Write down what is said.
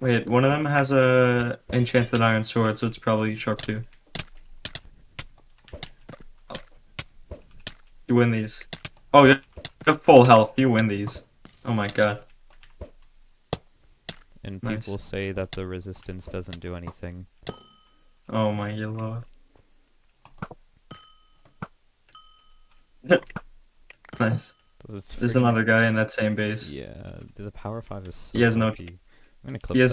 Wait, one of them has a enchanted iron sword, so it's probably sharp too. Oh. You win these. Oh, you have full health. You win these. Oh my god. And Nice. people say that the resistance doesn't do anything. Oh my lord. nice. There's another guy in that same base. Yeah, the power five is so He has no- OP. I'm gonna clip has